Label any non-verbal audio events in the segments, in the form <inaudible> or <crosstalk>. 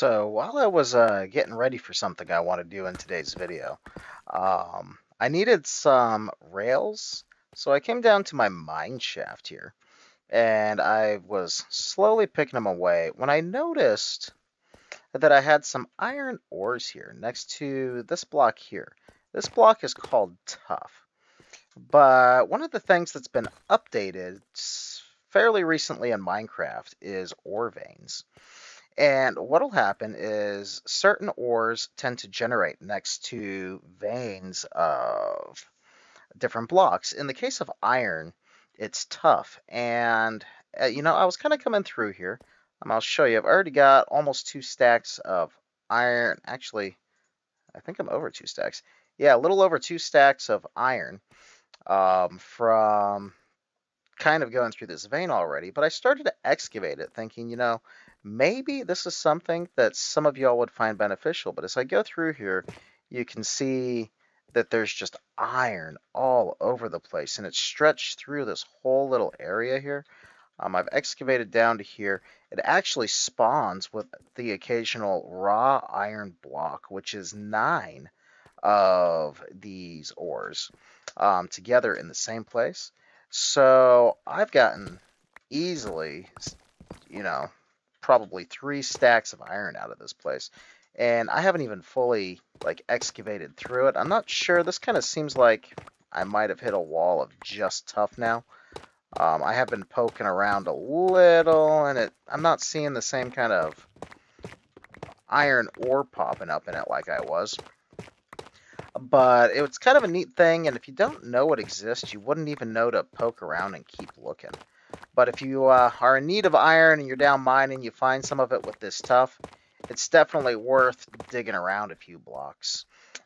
So while I was uh, getting ready for something I want to do in today's video, um, I needed some rails. So I came down to my mine shaft here and I was slowly picking them away when I noticed that I had some iron ores here next to this block here. This block is called Tuff. But one of the things that's been updated fairly recently in Minecraft is ore veins. And what'll happen is certain ores tend to generate next to veins of different blocks. In the case of iron, it's tuff. And, uh, you know, I was kind of coming through here. Um, I'll show you. I've already got almost two stacks of iron. Actually, I think I'm over two stacks. Yeah, a little over two stacks of iron um, from kind of going through this vein already. But I started to excavate it thinking, you know, maybe this is something that some of y'all would find beneficial. But as I go through here, you can see that there's just iron all over the place and it's stretched through this whole little area here. Um, I've excavated down to here. It actually spawns with the occasional raw iron block, which is nine of these ores um, together in the same place. So I've gotten easily, you know, probably three stacks of iron out of this place. And I haven't even fully like excavated through it. I'm not sure. This kind of seems like I might have hit a wall of just tuff now. Um, I have been poking around a little, and it I'm not seeing the same kind of iron ore popping up in it like I was. But it's kind of a neat thing, and if you don't know it exists, you wouldn't even know to poke around and keep looking. But if you uh, are in need of iron and you're down mining, you find some of it with this tuff, it's definitely worth digging around a few blocks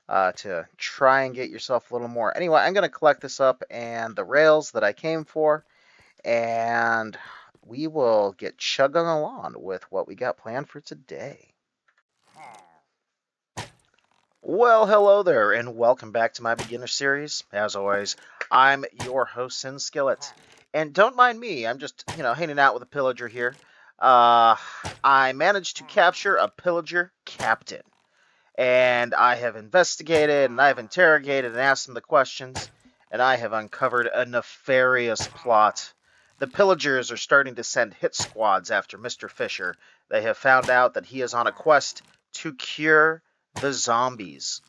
uh, to try and get yourself a little more. Anyway, I'm going to collect this up and the rails that I came for, and we will get chugging along with what we got planned for today. Well, hello there, and welcome back to my beginner series. As always, I'm your host, Sinskilet. And don't mind me, I'm just, you know, hanging out with a pillager here. Uh, I managed to capture a pillager captain. And I have investigated, and I've interrogated and asked him the questions, and I have uncovered a nefarious plot. The pillagers are starting to send hit squads after Mr. Fisher. They have found out that he is on a quest to cure the zombies.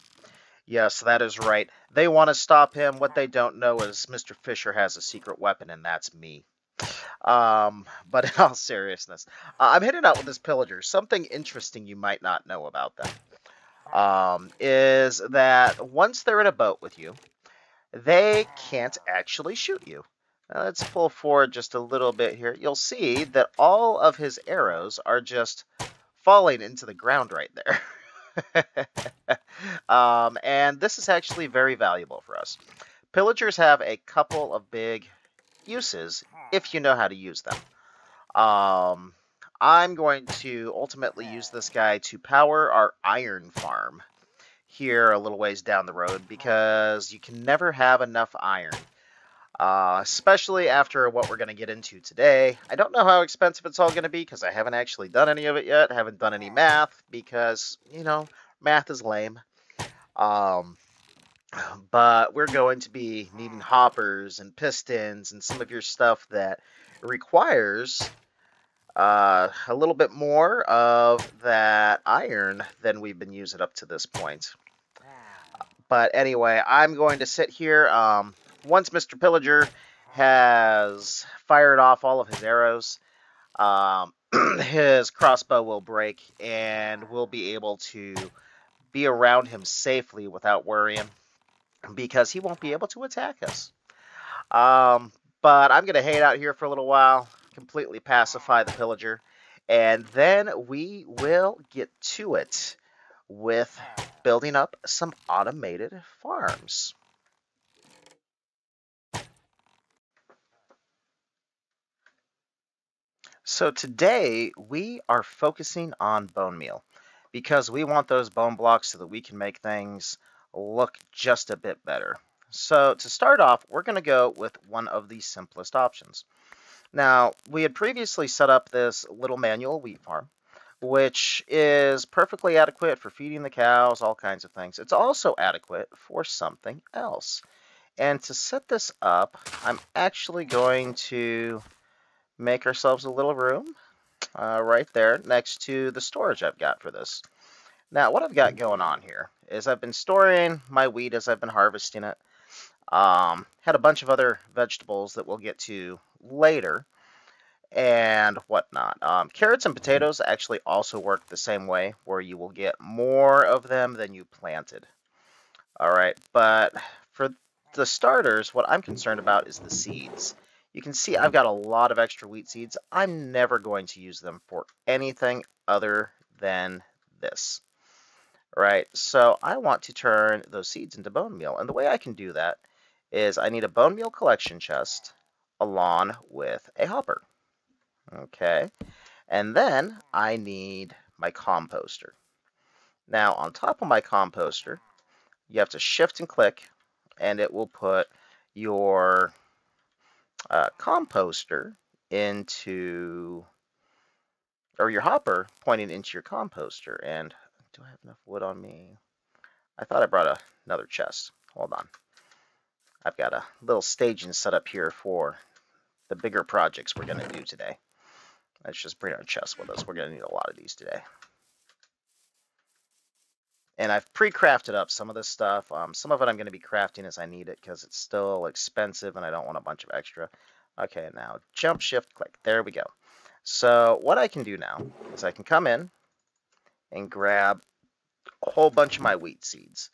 Yes, that is right. They want to stop him. What they don't know is Mr. Fisher has a secret weapon, and that's me. Um, but in all seriousness, I'm hitting out with this pillager. Something interesting you might not know about them um, is that once they're in a boat with you, they can't actually shoot you. Now, let's pull forward just a little bit here. You'll see that all of his arrows are just falling into the ground right there. <laughs> <laughs> um, and this is actually very valuable for us. Pillagers have a couple of big uses if you know how to use them. Um, I'm going to ultimately use this guy to power our iron farm here a little ways down the road because you can never have enough iron. Uh, especially after what we're going to get into today. I don't know how expensive it's all going to be because I haven't actually done any of it yet. I haven't done any math because, you know, math is lame. Um, but we're going to be needing hoppers and pistons and some of your stuff that requires uh, a little bit more of that iron than we've been using up to this point. But anyway, I'm going to sit here. Um, once Mr. Pillager has fired off all of his arrows, um, <clears throat> his crossbow will break and we'll be able to be around him safely without worrying because he won't be able to attack us. Um, but I'm going to hang out here for a little while, completely pacify the pillager, and then we will get to it with building up some automated farms. So today we are focusing on bone meal because we want those bone blocks so that we can make things look just a bit better. So to start off, we're going to go with one of the simplest options. Now, we had previously set up this little manual wheat farm which is perfectly adequate for feeding the cows, all kinds of things. It's also adequate for something else. And to set this up, I'm actually going to make ourselves a little room uh, right there next to the storage I've got for this. Now, what I've got going on here is I've been storing my wheat as I've been harvesting it. Um, had a bunch of other vegetables that we'll get to later and whatnot. Um, carrots and potatoes actually also work the same way, where you will get more of them than you planted. All right, but for the starters, what I'm concerned about is the seeds. You can see I've got a lot of extra wheat seeds. I'm never going to use them for anything other than this. Right, so I want to turn those seeds into bone meal. And the way I can do that is I need a bone meal collection chest along with a hopper. Okay, and then I need my composter. Now on top of my composter, you have to shift and click and it will put your uh, composter into, or your hopper pointing into your composter. And do I have enough wood on me? I thought I brought a, another chest. Hold on. I've got a little staging set up here for the bigger projects we're going to do today. Let's just bring our chest with us. We're going to need a lot of these today. And I've pre-crafted up some of this stuff. Um, some of it I'm going to be crafting as I need it because it's still expensive and I don't want a bunch of extra. Okay, now jump, shift, click. There we go. So what I can do now is I can come in and grab a whole bunch of my wheat seeds.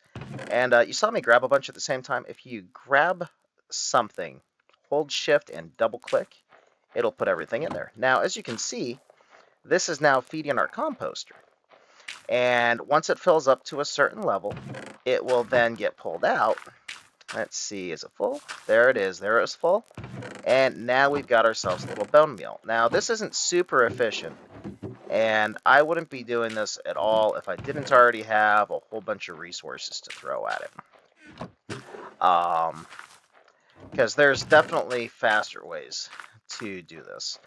And uh, you saw me grab a bunch at the same time. If you grab something, hold shift and double click, it'll put everything in there. Now, as you can see, this is now feeding our composter. And once it fills up to a certain level, it will then get pulled out. Let's see, is it full? There it is, there it's full. And now we've got ourselves a little bone meal. Now, this isn't super efficient, and I wouldn't be doing this at all if I didn't already have a whole bunch of resources to throw at it. Um, because there's definitely faster ways to do this.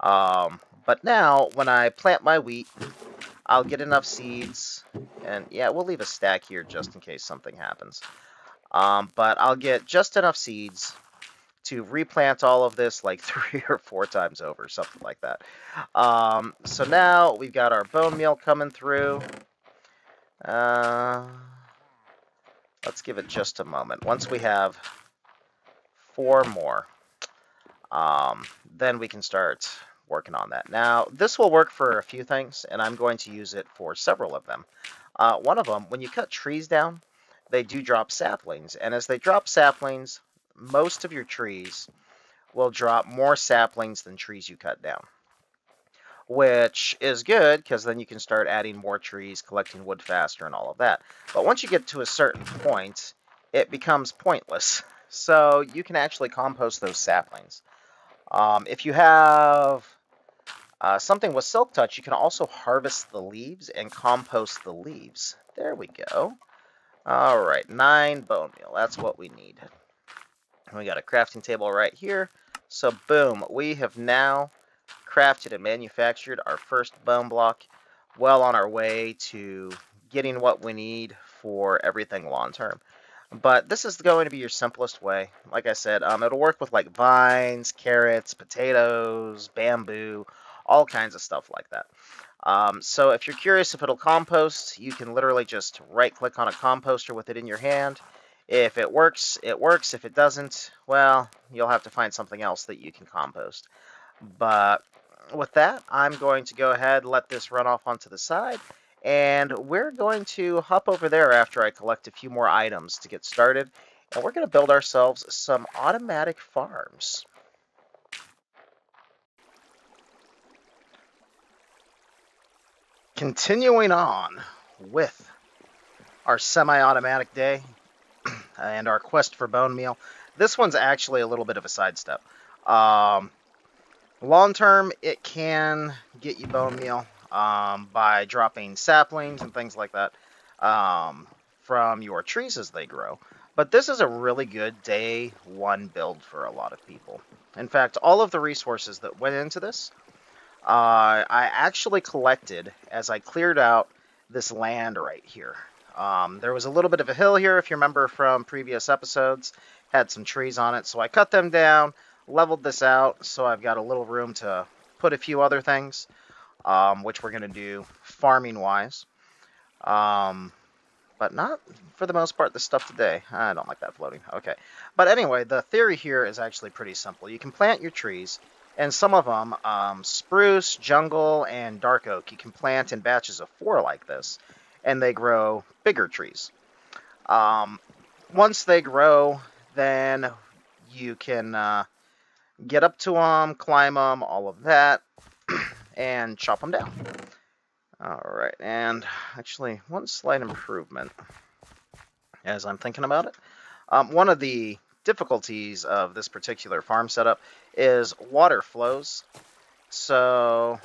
Um, but now, when I plant my wheat, I'll get enough seeds, and yeah, we'll leave a stack here just in case something happens. Um, but I'll get just enough seeds to replant all of this like <laughs> three or four times over, something like that. Um, so now we've got our bone meal coming through. Uh, let's give it just a moment. Once we have four more, um, then we can start working on that. Now, this will work for a few things, and I'm going to use it for several of them. Uh, one of them, when you cut trees down, they do drop saplings, and as they drop saplings, most of your trees will drop more saplings than trees you cut down. Which is good, because then you can start adding more trees, collecting wood faster, and all of that. But once you get to a certain point, it becomes pointless. <laughs> So you can actually compost those saplings. Um, if you have uh, something with Silk Touch, you can also harvest the leaves and compost the leaves. There we go. All right, nine bone meal. That's what we need. And We got a crafting table right here. So boom, we have now crafted and manufactured our first bone block. Well on our way to getting what we need for everything long term. But this is going to be your simplest way. Like I said, um, it'll work with like vines, carrots, potatoes, bamboo, all kinds of stuff like that. Um, so if you're curious if it'll compost, you can literally just right click on a composter with it in your hand. If it works, it works. If it doesn't, well, you'll have to find something else that you can compost. But with that, I'm going to go ahead let this run off onto the side. And we're going to hop over there after I collect a few more items to get started. And we're going to build ourselves some automatic farms. Continuing on with our semi-automatic day <clears throat> and our quest for bone meal. This one's actually a little bit of a sidestep. Um, long term, it can get you bone meal um, by dropping saplings and things like that um, from your trees as they grow. But this is a really good day one build for a lot of people. In fact, all of the resources that went into this uh, I actually collected as I cleared out this land right here. Um, there was a little bit of a hill here, if you remember from previous episodes, had some trees on it, so I cut them down, leveled this out, so I've got a little room to put a few other things, um, which we're going to do farming-wise. Um, but not for the most part the stuff today. I don't like that floating. Okay. But anyway, the theory here is actually pretty simple. You can plant your trees, and some of them, um, spruce, jungle, and dark oak, you can plant in batches of four like this, and they grow bigger trees. Um, once they grow, then you can uh, get up to them, climb them, all of that, <clears throat> and chop them down. Alright, and actually, one slight improvement as I'm thinking about it. Um, one of the difficulties of this particular farm setup is water flows. So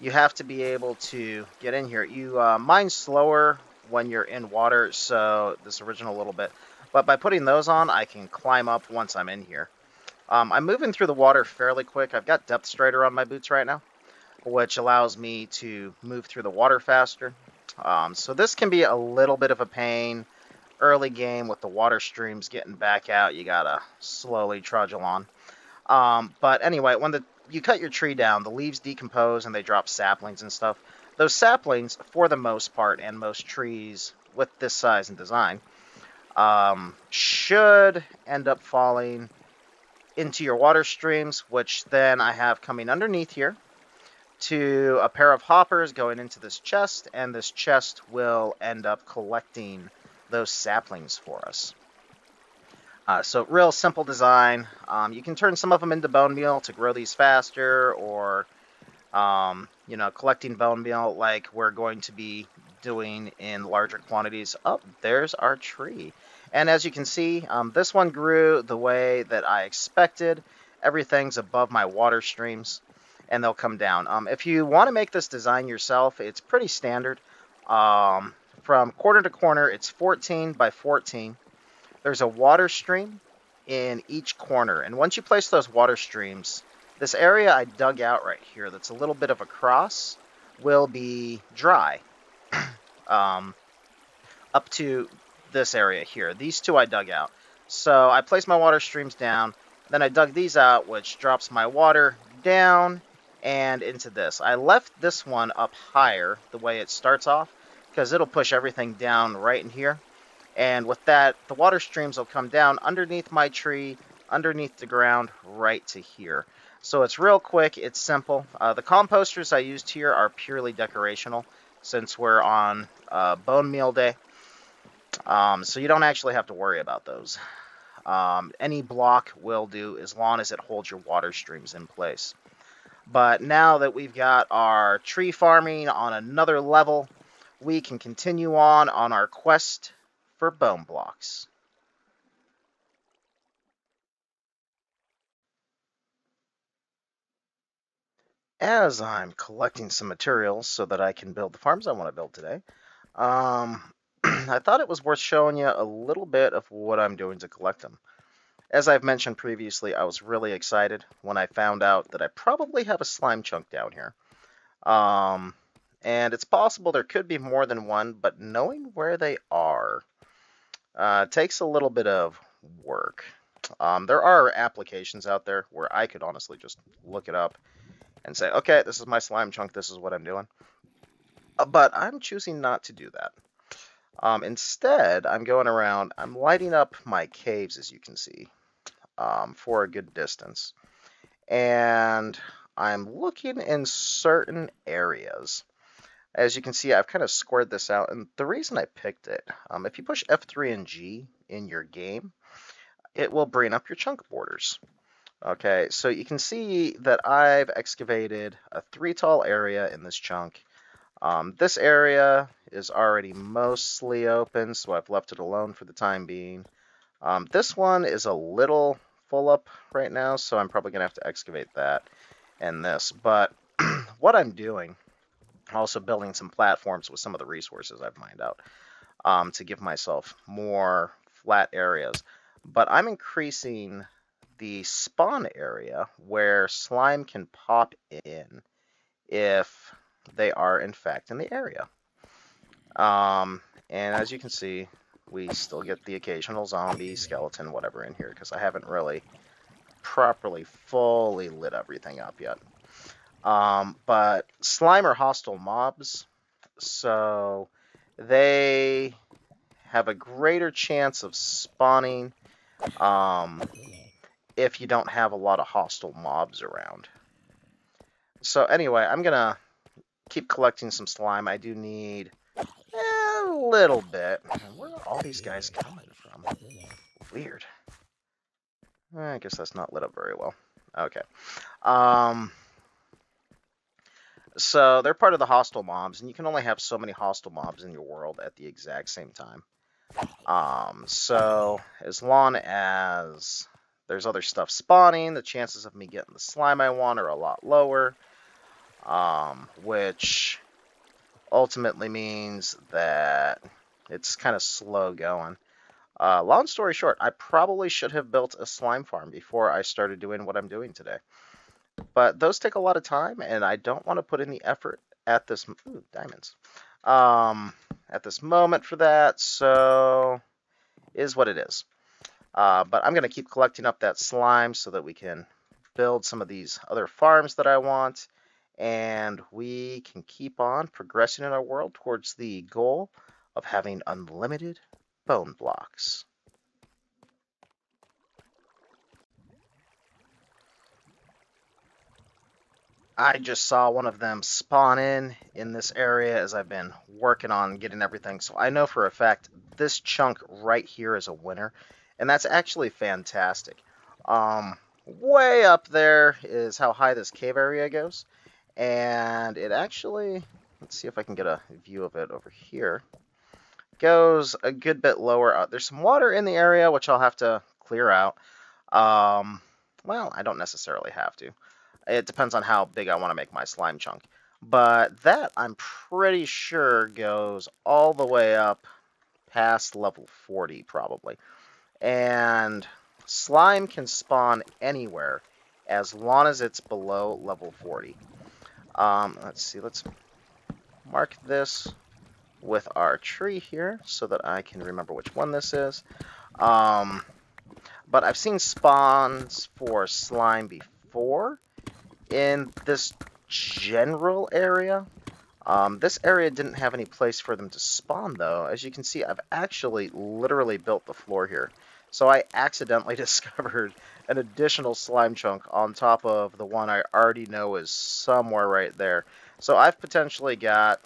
you have to be able to get in here. You uh, mine slower when you're in water, so this original little bit. But by putting those on, I can climb up once I'm in here. Um, I'm moving through the water fairly quick. I've got depth strider on my boots right now which allows me to move through the water faster. Um, so this can be a little bit of a pain early game with the water streams getting back out. You gotta slowly trudge along. Um, but anyway, when the you cut your tree down, the leaves decompose and they drop saplings and stuff. Those saplings, for the most part, and most trees with this size and design, um, should end up falling into your water streams, which then I have coming underneath here to a pair of hoppers going into this chest, and this chest will end up collecting those saplings for us. Uh, so real simple design. Um, you can turn some of them into bone meal to grow these faster, or um, you know, collecting bone meal like we're going to be doing in larger quantities. Oh, there's our tree. And as you can see, um, this one grew the way that I expected. Everything's above my water streams and they'll come down. Um, if you want to make this design yourself, it's pretty standard. Um, from corner to corner, it's 14 by 14. There's a water stream in each corner, and once you place those water streams, this area I dug out right here that's a little bit of a cross will be dry <clears throat> um, up to this area here. These two I dug out. So I placed my water streams down, then I dug these out, which drops my water down and into this. I left this one up higher the way it starts off because it'll push everything down right in here. And with that, the water streams will come down underneath my tree, underneath the ground, right to here. So it's real quick, it's simple. Uh, the composters I used here are purely decorational since we're on uh, bone meal day. Um, so you don't actually have to worry about those. Um, any block will do as long as it holds your water streams in place. But now that we've got our tree farming on another level, we can continue on on our quest for bone blocks. As I'm collecting some materials so that I can build the farms I want to build today, um, <clears throat> I thought it was worth showing you a little bit of what I'm doing to collect them. As I've mentioned previously, I was really excited when I found out that I probably have a slime chunk down here. Um, and it's possible there could be more than one, but knowing where they are uh, takes a little bit of work. Um, there are applications out there where I could honestly just look it up and say, okay, this is my slime chunk, this is what I'm doing. Uh, but I'm choosing not to do that. Um, instead, I'm going around, I'm lighting up my caves, as you can see um, for a good distance. And I'm looking in certain areas. As you can see, I've kind of squared this out. And the reason I picked it, um, if you push F3 and G in your game, it will bring up your chunk borders. Okay, so you can see that I've excavated a three tall area in this chunk. Um, this area is already mostly open, so I've left it alone for the time being. Um, this one is a little full up right now, so I'm probably going to have to excavate that and this. But <clears throat> what I'm doing, also building some platforms with some of the resources I've mined out um, to give myself more flat areas. But I'm increasing the spawn area where slime can pop in if they are in fact in the area. Um, and as you can see, we still get the occasional zombie, skeleton, whatever in here because I haven't really properly fully lit everything up yet. Um, but slime are hostile mobs, so they have a greater chance of spawning um, if you don't have a lot of hostile mobs around. So anyway, I'm going to keep collecting some slime. I do need a little bit. Where are all these guys coming from? Weird. I guess that's not lit up very well. Okay. Um, so they're part of the hostile mobs, and you can only have so many hostile mobs in your world at the exact same time. Um, so as long as there's other stuff spawning, the chances of me getting the slime I want are a lot lower, um, which ultimately means that it's kind of slow going. Uh, long story short, I probably should have built a slime farm before I started doing what I'm doing today. But those take a lot of time, and I don't want to put in the effort at this... Ooh, diamonds. Um, at this moment for that, so is what it is. Uh, but I'm going to keep collecting up that slime so that we can build some of these other farms that I want, and we can keep on progressing in our world towards the goal of having unlimited bone blocks. I just saw one of them spawn in in this area as I've been working on getting everything. So I know for a fact this chunk right here is a winner. And that's actually fantastic. Um, way up there is how high this cave area goes. And it actually, let's see if I can get a view of it over here goes a good bit lower. Uh, there's some water in the area, which I'll have to clear out. Um, well, I don't necessarily have to. It depends on how big I want to make my slime chunk. But that, I'm pretty sure, goes all the way up past level 40, probably. And slime can spawn anywhere as long as it's below level 40. Um, let's see, let's mark this with our tree here so that I can remember which one this is. Um, but I've seen spawns for slime before in this general area. Um, this area didn't have any place for them to spawn though. As you can see, I've actually literally built the floor here. So I accidentally <laughs> discovered an additional slime chunk on top of the one I already know is somewhere right there. So I've potentially got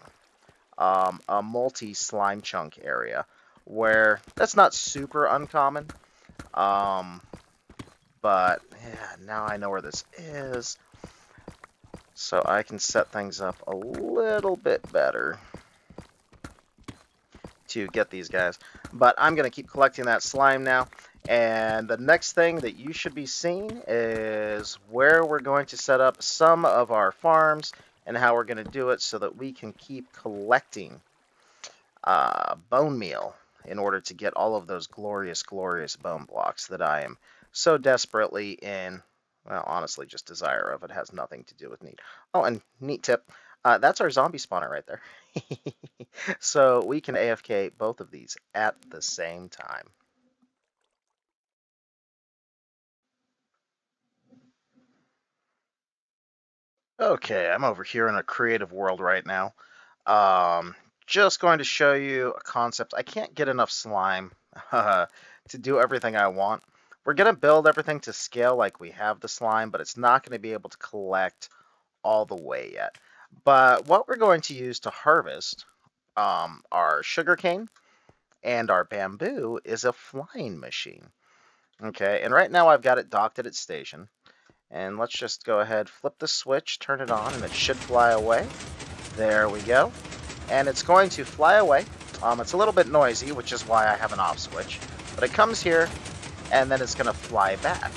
um, a multi-slime chunk area where that's not super uncommon. Um, but yeah, now I know where this is. So I can set things up a little bit better to get these guys. But I'm going to keep collecting that slime now. And the next thing that you should be seeing is where we're going to set up some of our farms and how we're going to do it so that we can keep collecting uh, bone meal in order to get all of those glorious, glorious bone blocks that I am so desperately in, well, honestly, just desire of. It has nothing to do with need. Oh, and neat tip, uh, that's our zombie spawner right there. <laughs> so we can AFK both of these at the same time. Okay, I'm over here in a creative world right now. Um, just going to show you a concept. I can't get enough slime <laughs> to do everything I want. We're going to build everything to scale like we have the slime, but it's not going to be able to collect all the way yet. But what we're going to use to harvest um, our sugarcane and our bamboo is a flying machine. Okay, and right now I've got it docked at its station. And let's just go ahead, flip the switch, turn it on, and it should fly away. There we go. And it's going to fly away. Um, it's a little bit noisy, which is why I have an off switch. But it comes here, and then it's going to fly back.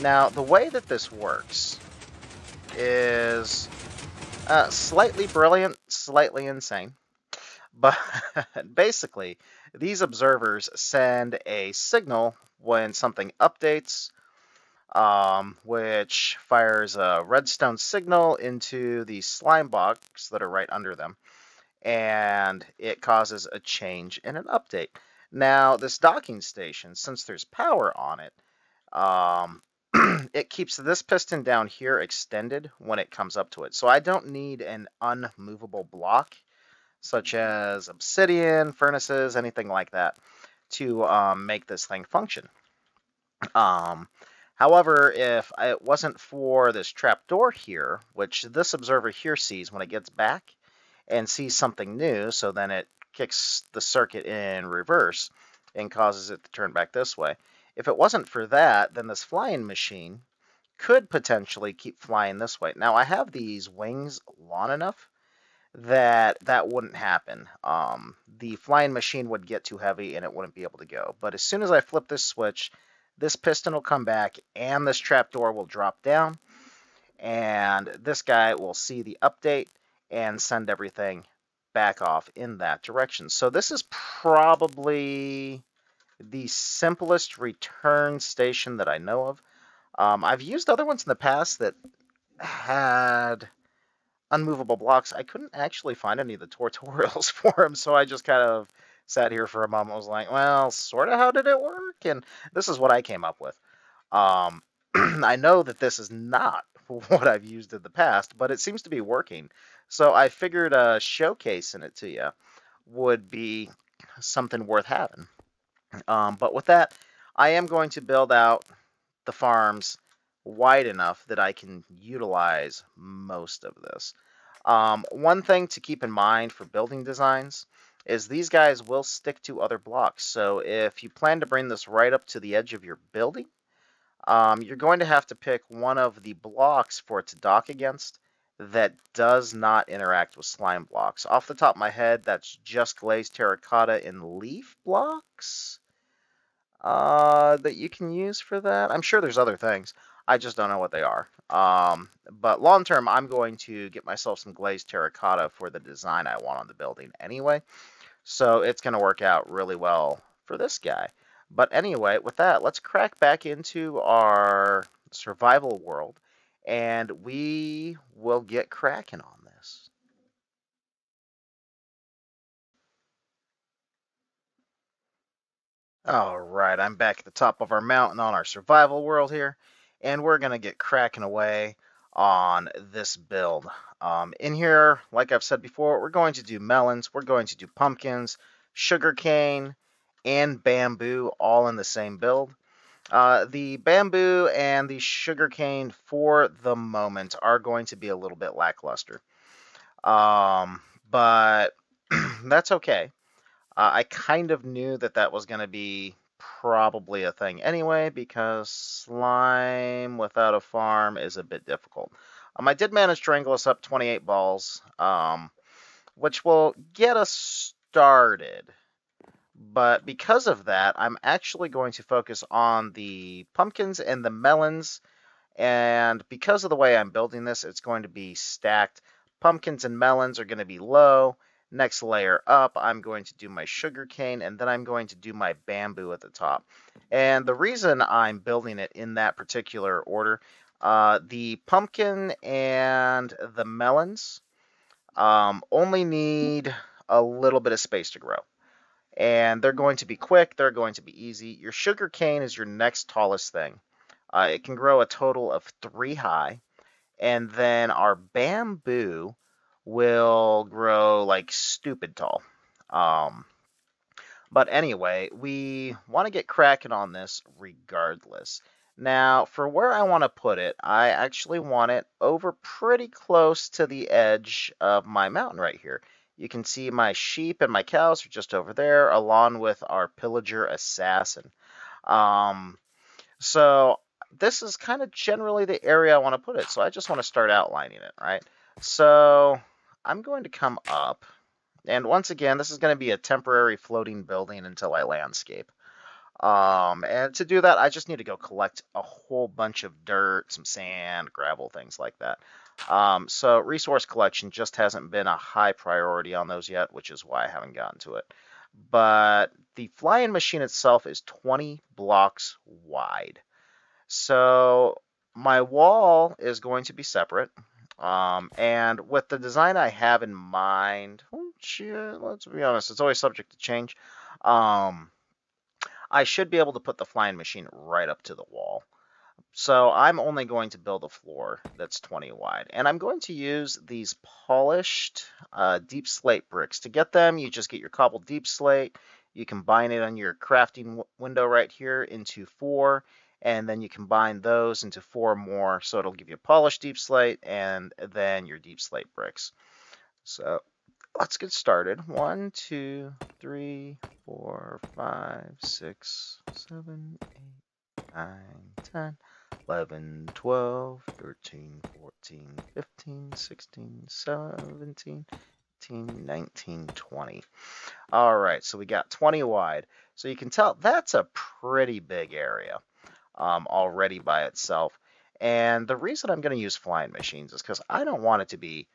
Now, the way that this works is uh, slightly brilliant, slightly insane. <laughs> But basically, these observers send a signal when something updates um, which fires a redstone signal into the slime blocks that are right under them, and it causes a change in an update. Now, this docking station, since there's power on it, um, <clears throat> it keeps this piston down here extended when it comes up to it. So I don't need an unmovable block, such as obsidian, furnaces, anything like that, to um, make this thing function. Um, however, if it wasn't for this trapdoor here, which this observer here sees when it gets back and sees something new, so then it kicks the circuit in reverse and causes it to turn back this way. If it wasn't for that, then this flying machine could potentially keep flying this way. Now, I have these wings long enough that that wouldn't happen. Um, the flying machine would get too heavy and it wouldn't be able to go. But as soon as I flip this switch, this piston will come back and this trapdoor will drop down. And this guy will see the update and send everything back off in that direction. So this is probably the simplest return station that I know of. Um, I've used other ones in the past that had unmovable blocks. I couldn't actually find any of the <laughs> tutorials for them, so I just kind of sat here for a moment was like, well, sort of how did it work? And this is what I came up with. Um, <clears throat> I know that this is not <laughs> what I've used in the past, but it seems to be working. So I figured uh, showcasing it to you would be something worth having. Um, but with that, I am going to build out the farms wide enough that I can utilize most of this. Um, one thing to keep in mind for building designs is these guys will stick to other blocks. So if you plan to bring this right up to the edge of your building, um, you're going to have to pick one of the blocks for it to dock against that does not interact with slime blocks. Off the top of my head, that's just glazed terracotta and leaf blocks uh, that you can use for that. I'm sure there's other things. I just don't know what they are. Um, but long term, I'm going to get myself some glazed terracotta for the design I want on the building anyway. So it's going to work out really well for this guy. But anyway, with that, let's crack back into our survival world and we will get cracking on this. All right, I'm back at the top of our mountain on our survival world here, and we're going to get cracking away on this build. Um, in here, like I've said before, we're going to do melons, we're going to do pumpkins, sugarcane, and bamboo all in the same build. Uh, the bamboo and the sugarcane for the moment are going to be a little bit lackluster. Um, but <clears throat> that's okay. Uh, I kind of knew that that was going to be probably a thing anyway because slime without a farm is a bit difficult. Um, I did manage to wrangle us up 28 balls, um, which will get us started. But because of that, I'm actually going to focus on the pumpkins and the melons. And because of the way I'm building this, it's going to be stacked. Pumpkins and melons are going to be low. Next layer up, I'm going to do my sugar cane, and then I'm going to do my bamboo at the top. And the reason I'm building it in that particular order, uh, the pumpkin and the melons um, only need a little bit of space to grow and they're going to be quick, they're going to be easy. Your sugar cane is your next tallest thing. Uh, it can grow a total of three high, and then our bamboo will grow like stupid tall. Um, but anyway, we want to get cracking on this regardless. Now, for where I want to put it, I actually want it over pretty close to the edge of my mountain right here. You can see my sheep and my cows are just over there, along with our pillager assassin. Um, so this is kind of generally the area I want to put it. So I just want to start outlining it, right? So I'm going to come up. And once again, this is going to be a temporary floating building until I landscape. Um, and to do that, I just need to go collect a whole bunch of dirt, some sand, gravel, things like that. Um, so resource collection just hasn't been a high priority on those yet, which is why I haven't gotten to it. But the flying machine itself is 20 blocks wide. So my wall is going to be separate. Um, and with the design I have in mind, oh, shit, let's be honest, it's always subject to change. Um, I should be able to put the flying machine right up to the wall. So I'm only going to build a floor that's 20 wide. And I'm going to use these polished uh, deepslate bricks. To get them, you just get your cobbled deepslate. You combine it on your crafting window right here into four. And then you combine those into four more. So it'll give you a polished deepslate and then your deepslate bricks. So let's get started. One, two, three, four, five, six, seven, eight, nine, ten. 11, 12, 13, 14, 15, 16, 17, 18, 19, 20. All right, so we got 20 wide. So you can tell that's a pretty big area um, already by itself. And the reason I'm going to use flying machines is because I don't want it to be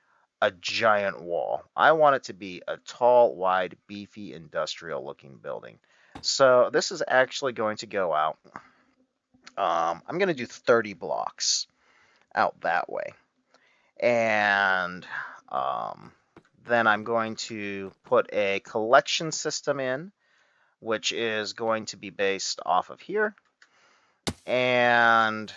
a giant wall. I want it to be a tall, wide, beefy, industrial looking building. So this is actually going to go out um, I'm going to do 30 blocks out that way. And um, then I'm going to put a collection system in, which is going to be based off of here. And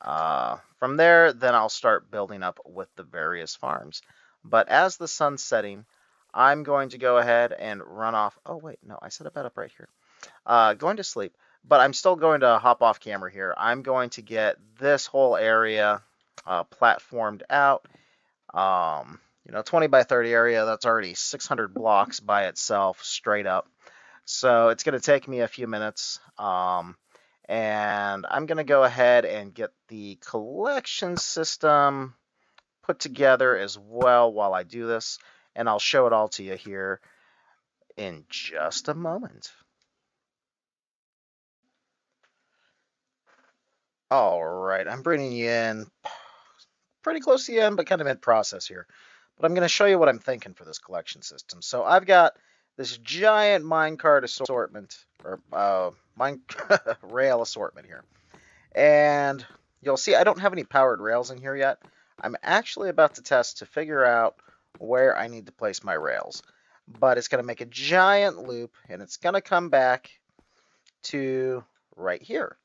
uh, from there, then I'll start building up with the various farms. But as the sun's setting, I'm going to go ahead and run off. Oh, wait, no, I set a bed up right here. Uh, going to sleep but I'm still going to hop off camera here. I'm going to get this whole area uh, platformed out. Um, you know, 20 by 30 area, that's already 600 blocks by itself, straight up. So it's going to take me a few minutes. Um, and I'm going to go ahead and get the collection system put together as well while I do this. And I'll show it all to you here in just a moment. All right, I'm bringing you in <sighs> pretty close to the end, but kind of mid-process here. But I'm going to show you what I'm thinking for this collection system. So I've got this giant minecart assortment, or uh, mine <laughs> rail assortment here. And you'll see I don't have any powered rails in here yet. I'm actually about to test to figure out where I need to place my rails. But it's going to make a giant loop, and it's going to come back to right here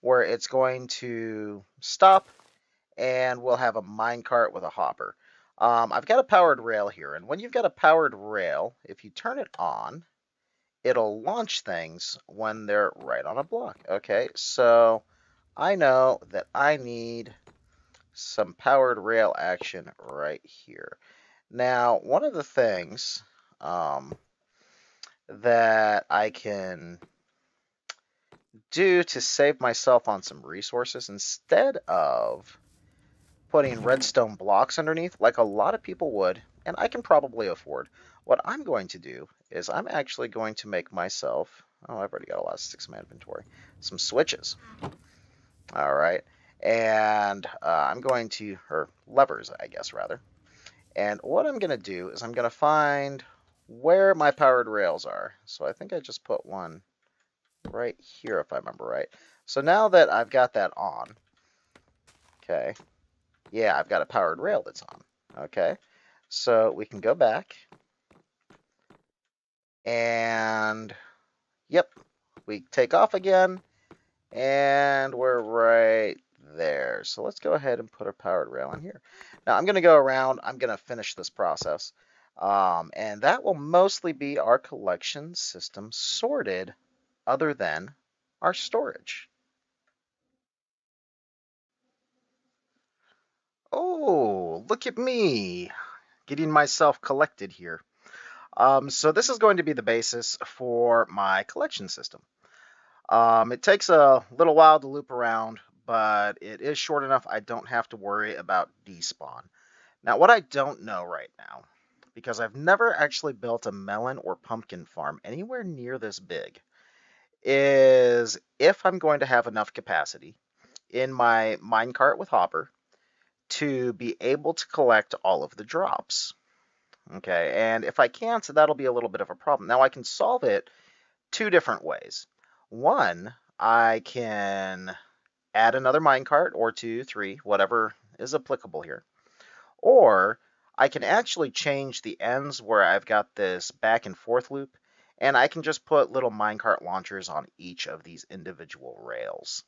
where it's going to stop and we'll have a minecart with a hopper. Um, I've got a powered rail here, and when you've got a powered rail, if you turn it on, it'll launch things when they're right on a block. Okay, so I know that I need some powered rail action right here. Now, one of the things um, that I can do to save myself on some resources instead of putting redstone blocks underneath like a lot of people would and I can probably afford. What I'm going to do is I'm actually going to make myself, oh, I've already got a lot of sticks in my inventory, some switches. All right. And uh, I'm going to, or levers, I guess, rather. And what I'm going to do is I'm going to find where my powered rails are. So I think I just put one right here, if I remember right. So now that I've got that on, okay, yeah, I've got a powered rail that's on, okay. So we can go back, and yep, we take off again, and we're right there. So let's go ahead and put a powered rail in here. Now I'm going to go around, I'm going to finish this process, um, and that will mostly be our collection system sorted other than our storage. Oh, look at me getting myself collected here. Um, so this is going to be the basis for my collection system. Um, it takes a little while to loop around, but it is short enough I don't have to worry about despawn. Now, what I don't know right now, because I've never actually built a melon or pumpkin farm anywhere near this big, is if I'm going to have enough capacity in my minecart with Hopper to be able to collect all of the drops. Okay, and if I can't, so that'll be a little bit of a problem. Now I can solve it two different ways. One, I can add another minecart or two, three, whatever is applicable here. Or I can actually change the ends where I've got this back and forth loop and I can just put little minecart launchers on each of these individual rails.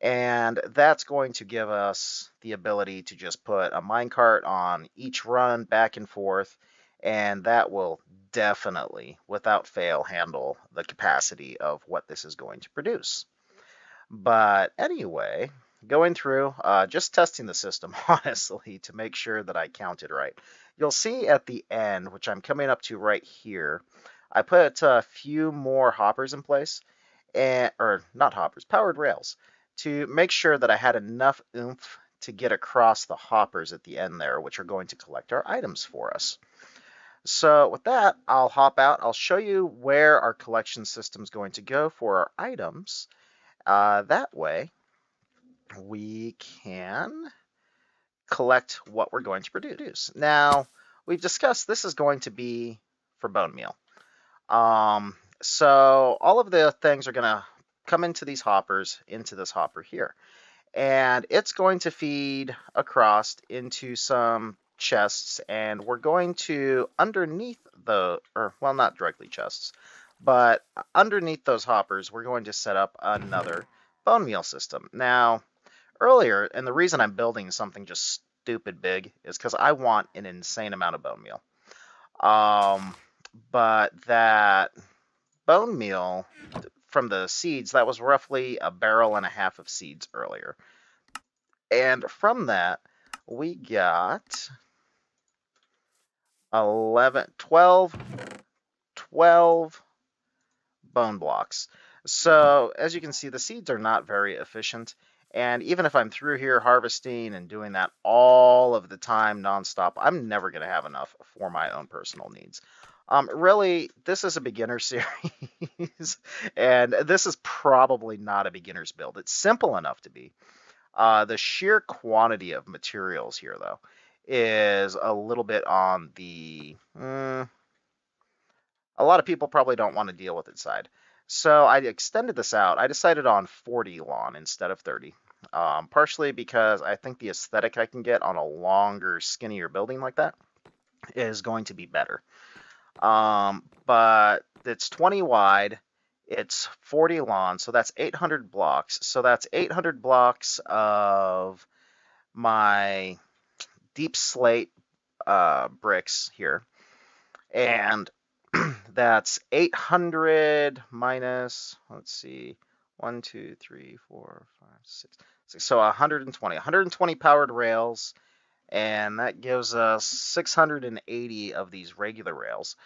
And that's going to give us the ability to just put a minecart on each run back and forth, and that will definitely, without fail, handle the capacity of what this is going to produce. But anyway, going through, uh, just testing the system, <laughs> honestly, to make sure that I counted right. You'll see at the end, which I'm coming up to right here, I put a few more hoppers in place, and or not hoppers, powered rails, to make sure that I had enough oomph to get across the hoppers at the end there, which are going to collect our items for us. So with that, I'll hop out. I'll show you where our collection system is going to go for our items. Uh, that way, we can collect what we're going to produce. Now, we've discussed this is going to be for bone meal. Um, so all of the things are going to come into these hoppers, into this hopper here. And it's going to feed across into some chests, and we're going to, underneath the, or well, not directly chests, but underneath those hoppers, we're going to set up another bone meal system. Now, earlier, and the reason I'm building something just stupid big is because I want an insane amount of bone meal. Um, but that bone meal from the seeds, that was roughly a barrel and a half of seeds earlier. And from that, we got 11, 12, 12 bone blocks. So as you can see, the seeds are not very efficient. And even if I'm through here harvesting and doing that all of the time nonstop, I'm never going to have enough for my own personal needs. Um, really, this is a beginner <laughs> series, and this is probably not a beginner's build. It's simple enough to be. Uh, the sheer quantity of materials here, though, is a little bit on the. Mm, a lot of people probably don't want to deal with it side. So I extended this out. I decided on 40 lawn instead of 30. Um, partially because I think the aesthetic I can get on a longer, skinnier building like that is going to be better. Um, but it's 20 wide, it's 40 long, so that's 800 blocks. So that's 800 blocks of my deepslate uh, bricks here. And <clears throat> that's 800 minus, let's see, 1, 2, 3, 4, 5, 6, 6. So 120. 120 powered rails and that gives us 680 of these regular rails.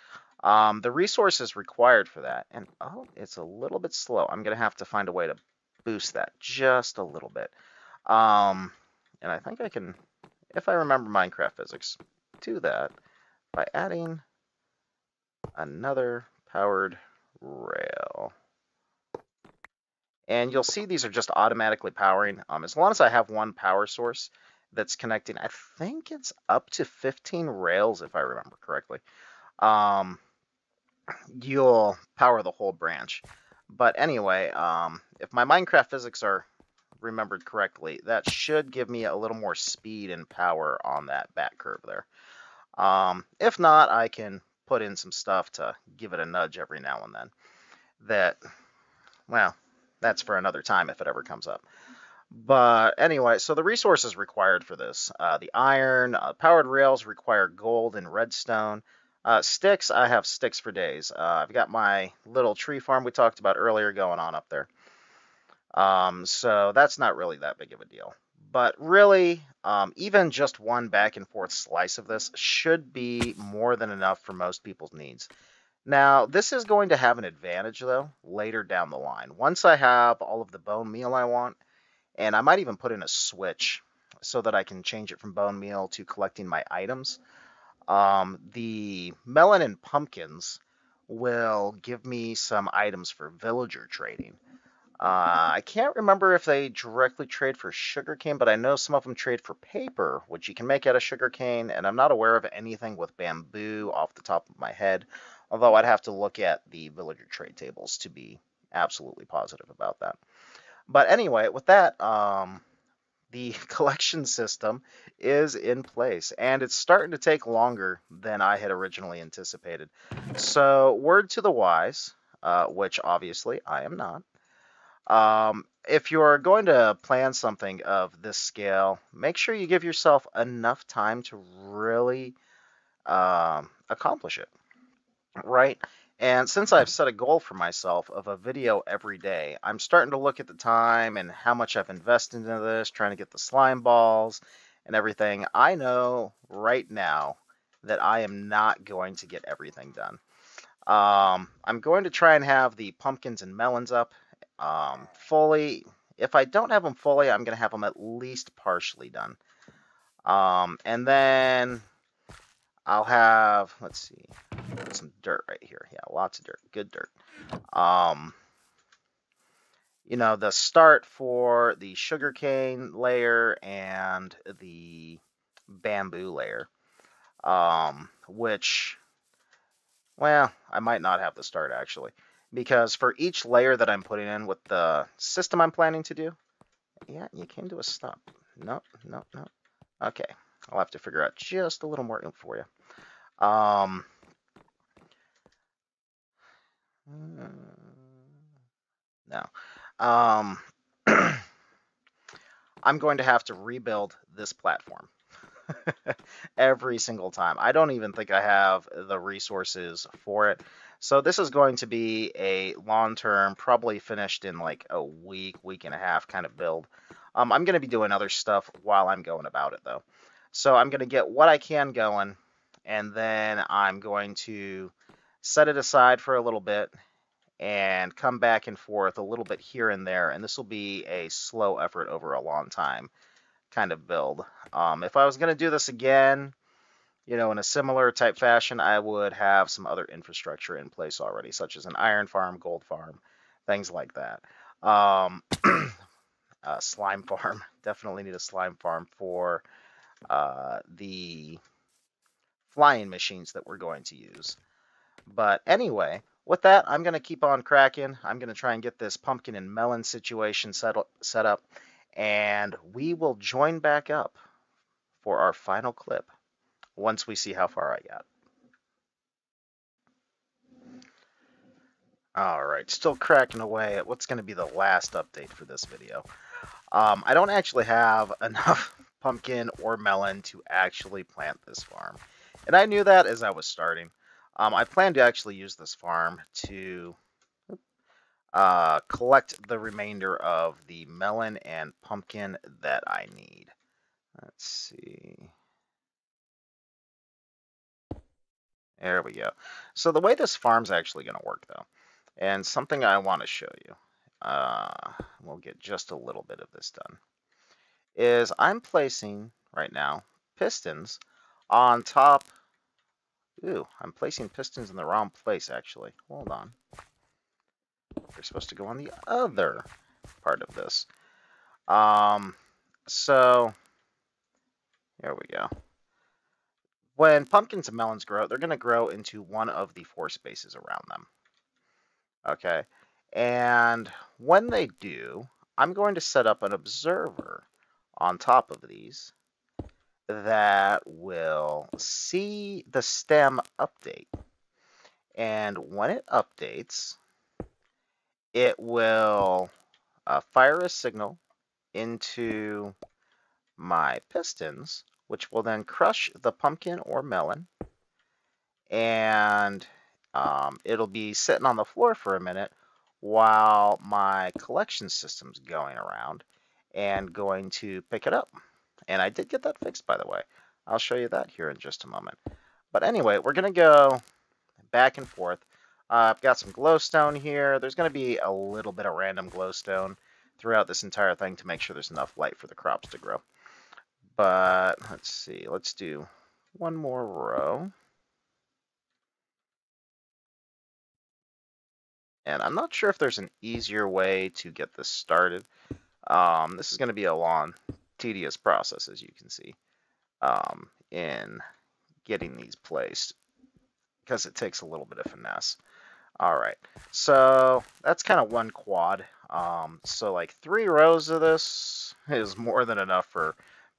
Um, the resources required for that, and oh, it's a little bit slow. I'm going to have to find a way to boost that just a little bit. Um, and I think I can, if I remember Minecraft physics, do that by adding another powered rail. And you'll see these are just automatically powering. Um, as long as I have one power source, that's connecting. I think it's up to 15 rails, if I remember correctly. Um, you'll power the whole branch. But anyway, um, if my Minecraft physics are remembered correctly, that should give me a little more speed and power on that back curve there. Um, if not, I can put in some stuff to give it a nudge every now and then. That, well, that's for another time if it ever comes up. But anyway, so the resources required for this uh, the iron, uh, powered rails require gold and redstone. Uh, sticks, I have sticks for days. Uh, I've got my little tree farm we talked about earlier going on up there. Um, so that's not really that big of a deal. But really, um, even just one back and forth slice of this should be more than enough for most people's needs. Now, this is going to have an advantage, though, later down the line. Once I have all of the bone meal I want, and I might even put in a switch so that I can change it from bone meal to collecting my items. Um, the melon and pumpkins will give me some items for villager trading. Uh, I can't remember if they directly trade for sugarcane, but I know some of them trade for paper, which you can make out of sugarcane, and I'm not aware of anything with bamboo off the top of my head, although I'd have to look at the villager trade tables to be absolutely positive about that. But anyway, with that, um, the <laughs> collection system is in place and it's starting to take longer than I had originally anticipated. So, word to the wise, uh, which obviously I am not. Um, if you're going to plan something of this scale, make sure you give yourself enough time to really um, accomplish it, right? And since I've set a goal for myself of a video every day, I'm starting to look at the time and how much I've invested into this, trying to get the slime balls and everything. I know right now that I am not going to get everything done. Um, I'm going to try and have the pumpkins and melons up um, fully. If I don't have them fully, I'm going to have them at least partially done. Um, and then I'll have, let's see, some dirt right here. Yeah, lots of dirt. Good dirt. Um, you know, the start for the sugarcane layer and the bamboo layer, um, which, well, I might not have the start actually, because for each layer that I'm putting in with the system I'm planning to do, yeah, you came to a stop. Nope, nope, nope. Okay, I'll have to figure out just a little more info for you. Um, no. Um, <clears throat> I'm going to have to rebuild this platform <laughs> every single time. I don't even think I have the resources for it. So this is going to be a long-term, probably finished in like a week, week and a half kind of build. Um, I'm going to be doing other stuff while I'm going about it though. So I'm going to get what I can going, and then I'm going to set it aside for a little bit and come back and forth a little bit here and there. And this will be a slow effort over a long time kind of build. Um, if I was going to do this again, you know, in a similar type fashion, I would have some other infrastructure in place already, such as an iron farm, gold farm, things like that. Um, <clears throat> slime farm. <laughs> Definitely need a slime farm for uh, the flying machines that we're going to use. But anyway, with that, I'm going to keep on cracking. I'm going to try and get this pumpkin and melon situation set, set up, and we will join back up for our final clip once we see how far I got. All right, still cracking away at what's going to be the last update for this video. Um, I don't actually have <laughs> enough pumpkin or melon to actually plant this farm. And I knew that as I was starting. Um, I plan to actually use this farm to uh, collect the remainder of the melon and pumpkin that I need. Let's see. There we go. So the way this farm's actually going to work, though, and something I want to show you, uh, we'll get just a little bit of this done, is I'm placing, right now, pistons on top Ooh, I'm placing pistons in the wrong place, actually. Hold on. They're supposed to go on the other part of this. Um, so, here we go. When pumpkins and melons grow, they're going to grow into one of the four spaces around them. Okay, and when they do, I'm going to set up an observer on top of these that will see the stem update. And when it updates, it will uh, fire a signal into my pistons, which will then crush the pumpkin or melon. And um, it'll be sitting on the floor for a minute while my collection system's going around and going to pick it up. And I did get that fixed, by the way. I'll show you that here in just a moment. But anyway, we're going to go back and forth. Uh, I've got some glowstone here. There's going to be a little bit of random glowstone throughout this entire thing to make sure there's enough light for the crops to grow. But let's see. Let's do one more row. And I'm not sure if there's an easier way to get this started. Um, this is going to be a long tedious process, as you can see, um, in getting these placed because it takes a little bit of finesse. All right, so that's kind of one quad. Um, so like three rows of this is more than enough for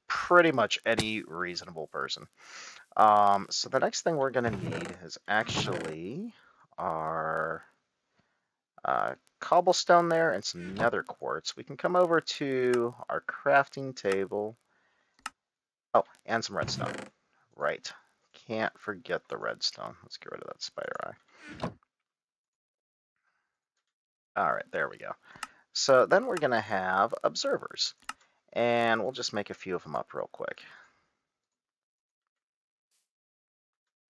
pretty much any reasonable person. Um, so the next thing we're going to need is actually our uh, cobblestone there and some oh. nether quartz. We can come over to our crafting table. Oh, and some redstone. Right. Can't forget the redstone. Let's get rid of that spider eye. All right, there we go. So then we're going to have observers. And we'll just make a few of them up real quick.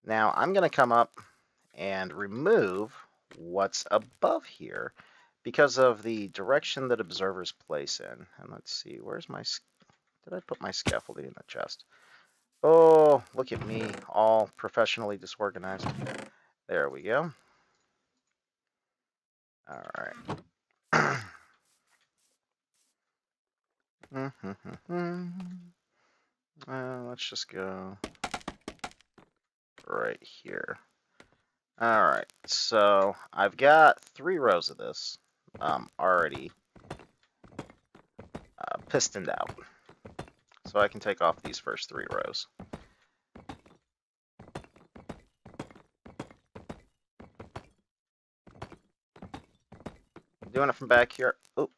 Now I'm going to come up and remove what's above here because of the direction that observers place in. And let's see, where's my, did I put my scaffolding in the chest? Oh, look at me, all professionally disorganized. There we go. All right. <coughs> Uh, let's just go right here. All right, so I've got three rows of this um, already uh, pistoned out. So I can take off these first three rows. Doing it from back here. Oh,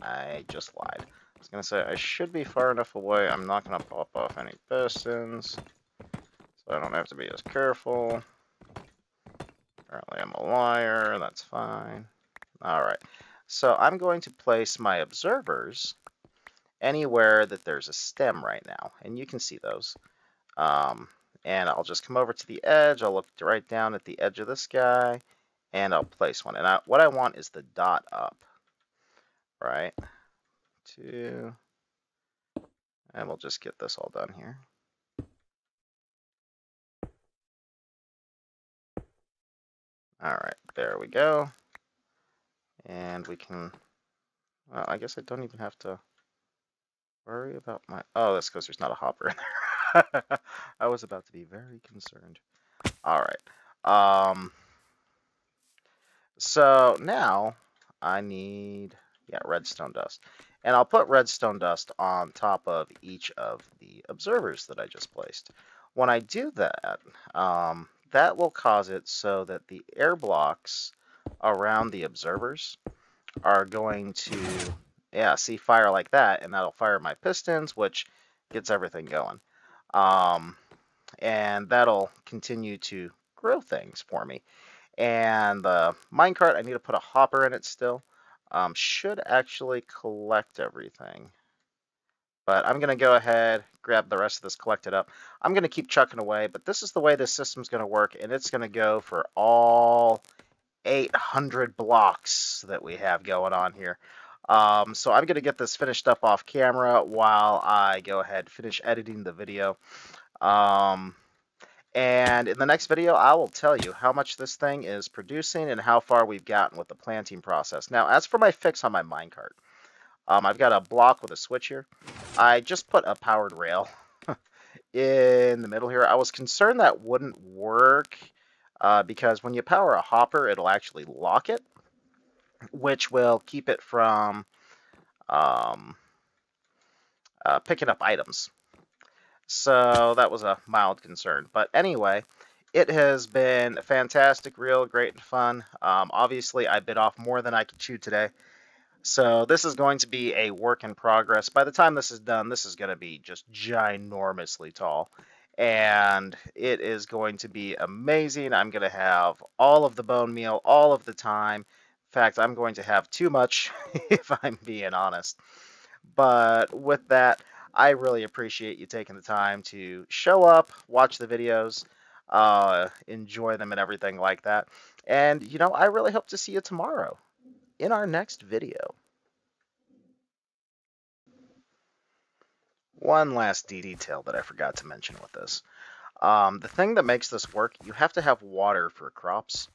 I just lied I was going to say, I should be far enough away. I'm not going to pop off any pistons. So I don't have to be as careful. Apparently I'm a liar. That's fine. Alright. So I'm going to place my observers anywhere that there's a stem right now. And you can see those. Um, and I'll just come over to the edge. I'll look right down at the edge of this guy. And I'll place one. And I, what I want is the dot up. Right? two, and we'll just get this all done here. All right, there we go. And we can, well, I guess I don't even have to worry about my, oh, that's because there's not a hopper in there. <laughs> I was about to be very concerned. All right. Um, so now I need, yeah, redstone dust. And I'll put redstone dust on top of each of the observers that I just placed. When I do that, um, that will cause it so that the air blocks around the observers are going to, yeah, see fire like that, and that'll fire my pistons, which gets everything going. Um, and that'll continue to grow things for me. And the minecart, I need to put a hopper in it still um, should actually collect everything. But I'm going to go ahead, grab the rest of this collected up. I'm going to keep chucking away, but this is the way this system's going to work, and it's going to go for all 800 blocks that we have going on here. Um, so I'm going to get this finished up off camera while I go ahead finish editing the video. Um, and in the next video, I will tell you how much this thing is producing and how far we've gotten with the planting process. Now, as for my fix on my minecart, um, I've got a block with a switch here. I just put a powered rail <laughs> in the middle here. I was concerned that wouldn't work uh, because when you power a hopper, it'll actually lock it, which will keep it from um, uh, picking up items. So that was a mild concern. But anyway, it has been fantastic, real great and fun. Um, obviously, I bit off more than I could chew today. So this is going to be a work in progress. By the time this is done, this is going to be just ginormously tall. And it is going to be amazing. I'm going to have all of the bone meal all of the time. In fact, I'm going to have too much, <laughs> if I'm being honest. But with that, I really appreciate you taking the time to show up, watch the videos, uh, enjoy them and everything like that. And, you know, I really hope to see you tomorrow in our next video. One last detail that I forgot to mention with this. Um, the thing that makes this work, you have to have water for crops.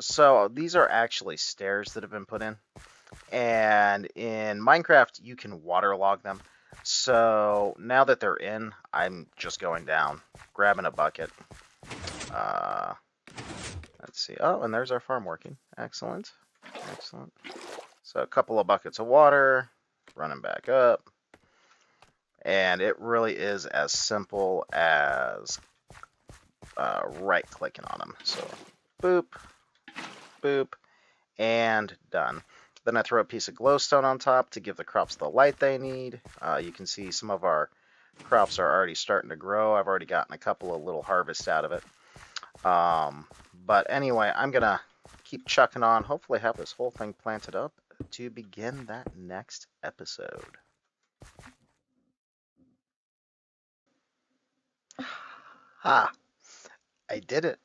So these are actually stairs that have been put in. And in Minecraft, you can waterlog them. So now that they're in, I'm just going down, grabbing a bucket. Uh, Let's see. Oh, and there's our farm working. Excellent. Excellent. So a couple of buckets of water, running back up. And it really is as simple as uh, right clicking on them. So boop, boop, and done. Then I throw a piece of glowstone on top to give the crops the light they need. Uh, you can see some of our crops are already starting to grow. I've already gotten a couple of little harvests out of it. Um, but anyway, I'm going to keep chucking on. Hopefully have this whole thing planted up to begin that next episode. Ha! I did it.